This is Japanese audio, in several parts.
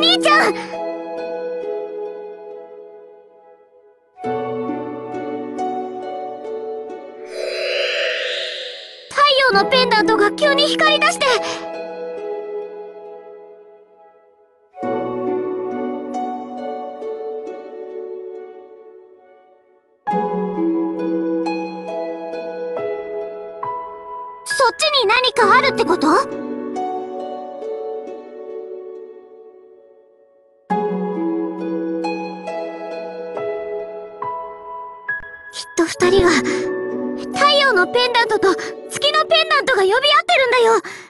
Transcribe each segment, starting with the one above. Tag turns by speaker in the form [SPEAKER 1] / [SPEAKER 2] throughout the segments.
[SPEAKER 1] 兄ちゃん！太陽のペンダントが急に光り出して二人は太陽のペンダントと月のペンダントが呼び合ってるんだよ。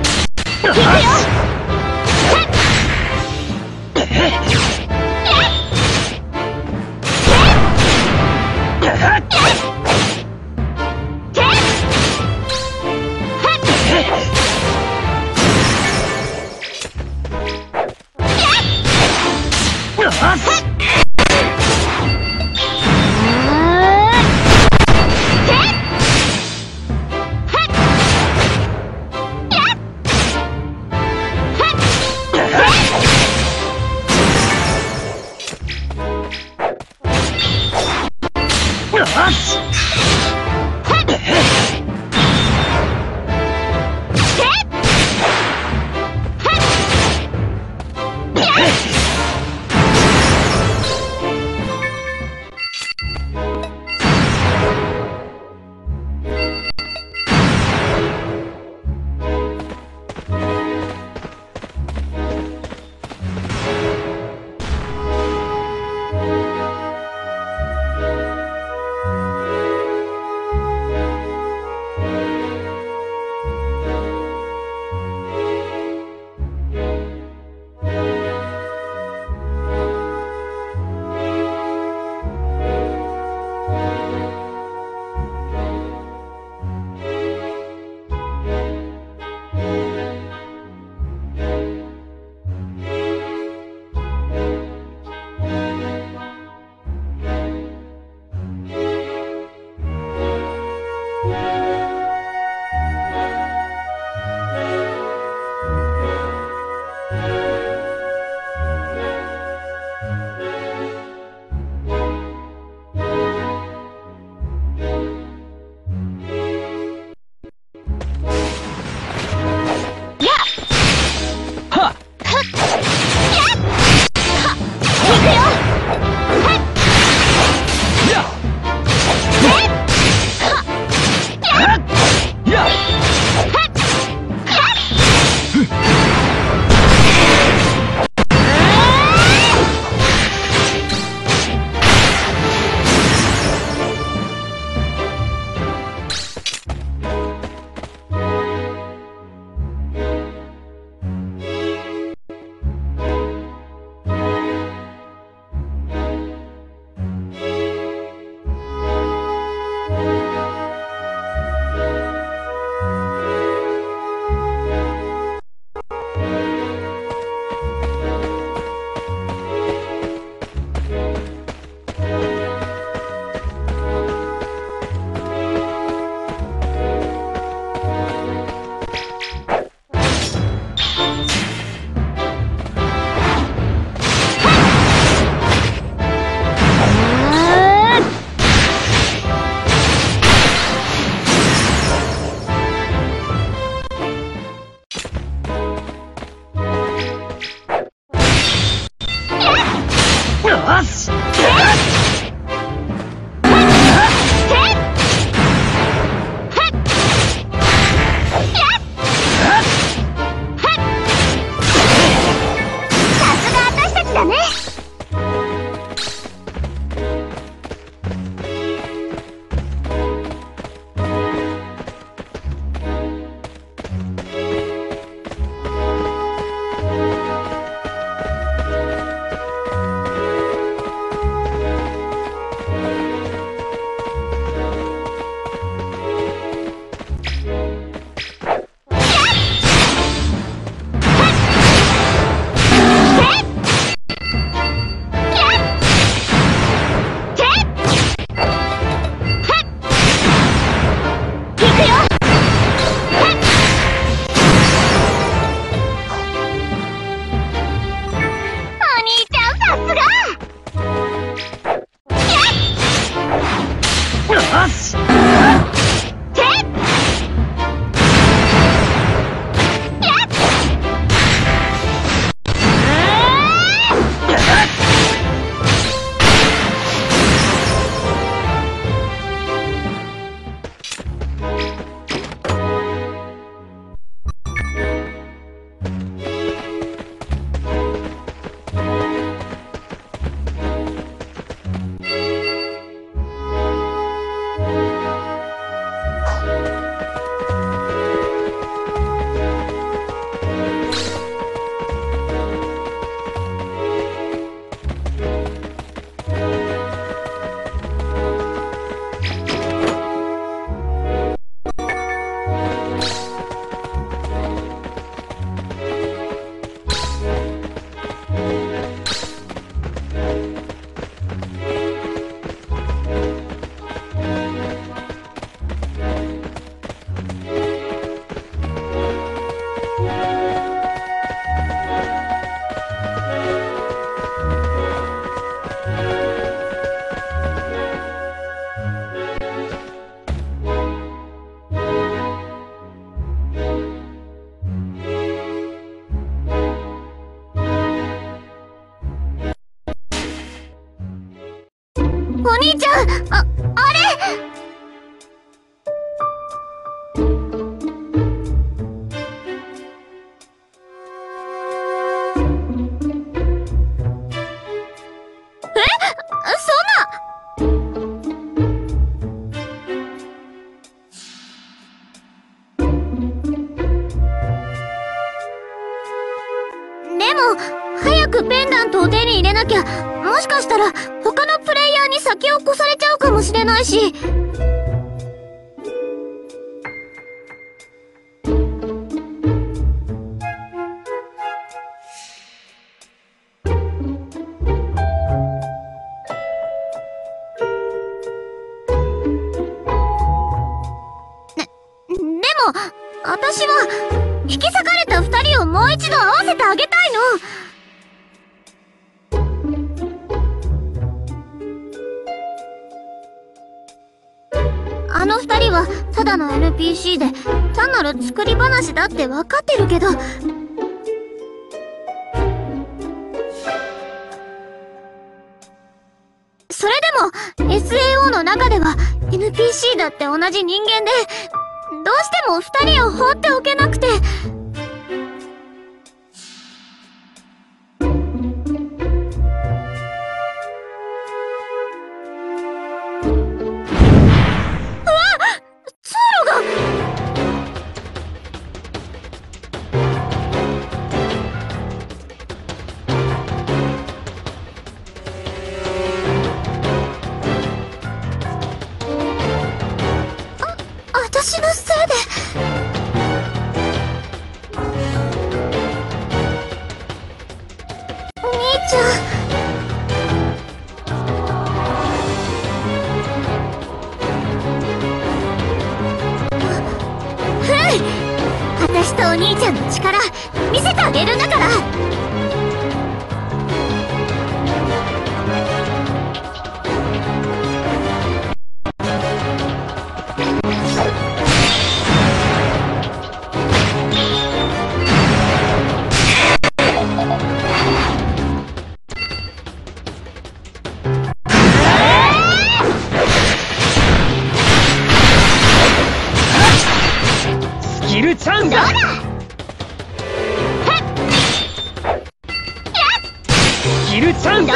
[SPEAKER 1] Hush! 作り話だって分かってるけど。それでも SAO の中では NPC だって同じ人間でどうしても2人を放っておけなくて。お兄ちゃんの力見せてあげるんだから。
[SPEAKER 2] キルち
[SPEAKER 1] ゃんが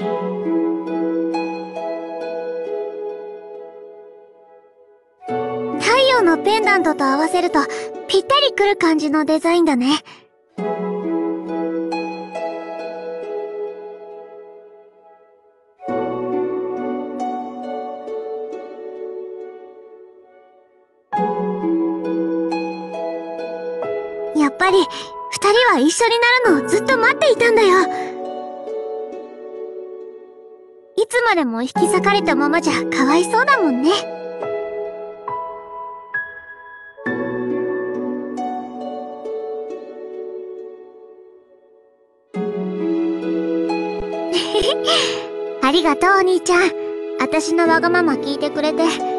[SPEAKER 1] 太陽のペンダントと合わせるとぴったりくる感じのデザインだね。やっぱり、二人は一緒になるのをずっと待っていたんだよ。いつまでも引き裂かれたままじゃかわいそうだもんね。ありがとうお兄ちゃん。私のわがまま聞いてくれて。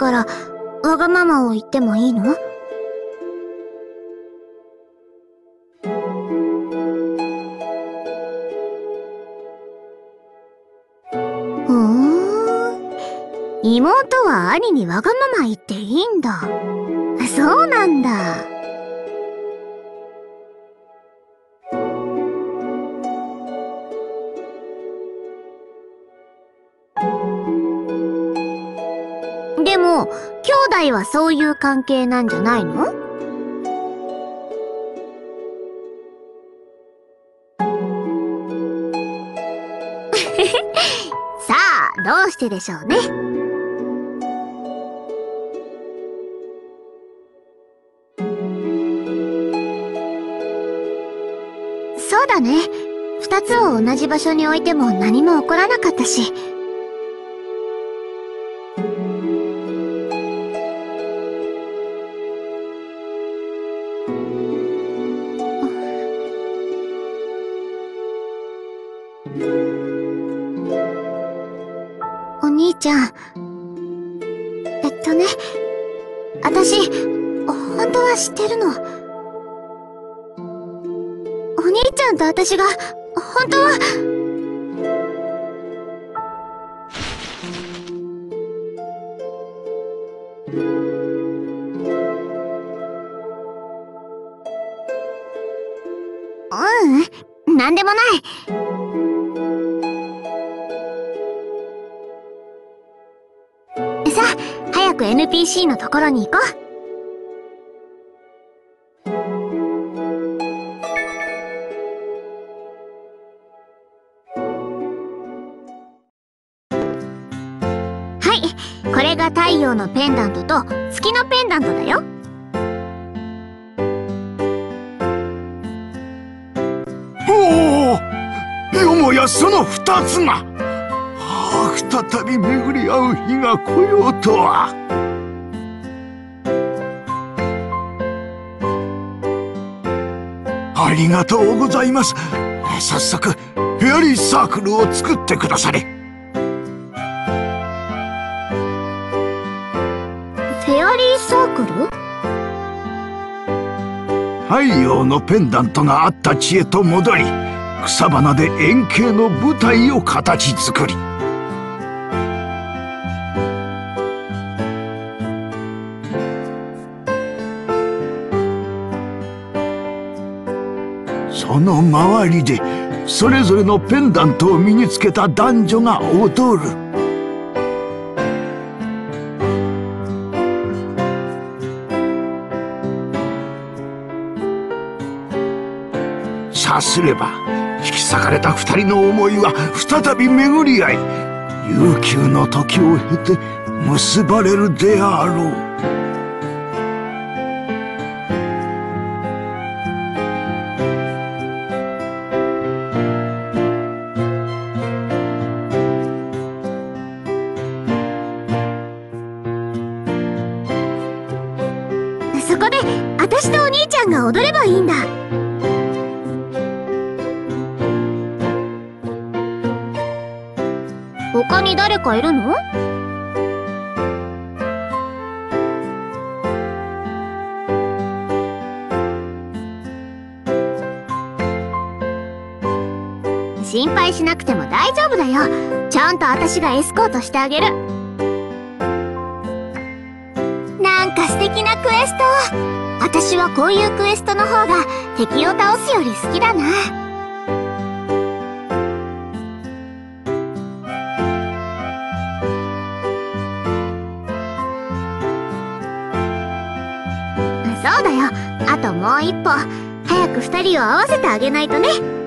[SPEAKER 1] からわがままを言ってもいいの？ふん。妹は兄にわがまま言っていいんだ。そうなんだ。も、兄弟はそういう関係なんじゃないの？さあ、どうしてでしょうね？そうだね。二つを同じ場所に置いても何も起こらなかったし。お兄ちゃん。えっとね、私、本当は知ってるの。お兄ちゃんと私が、本当は、でもない。さあ、早く NPC のところに行こう。はい、これが太陽のペンダントと月のペンダントだよ。
[SPEAKER 3] やその二つが。はあ再び巡り合う日が来ようとは。ありがとうございます。早速フェアリーサークルを作ってくだされ。
[SPEAKER 1] フェアリーサークル？
[SPEAKER 3] 太陽のペンダントがあった地へと戻り草花で円形の舞台を形作り。その周りでそれぞれのペンダントを身につけた男女が踊る。さすれば引き裂かれた二人の思いは再び巡り合い悠久の時を経て結ばれるであろう。
[SPEAKER 1] 他に誰かいるの？心配しなくても大丈夫だよ。ちゃんと私がエスコートしてあげる。なんか素敵なクエスト。私はこういうクエストの方が敵を倒すより好きだな。う。一歩。早く2人を合わせてあげないとね。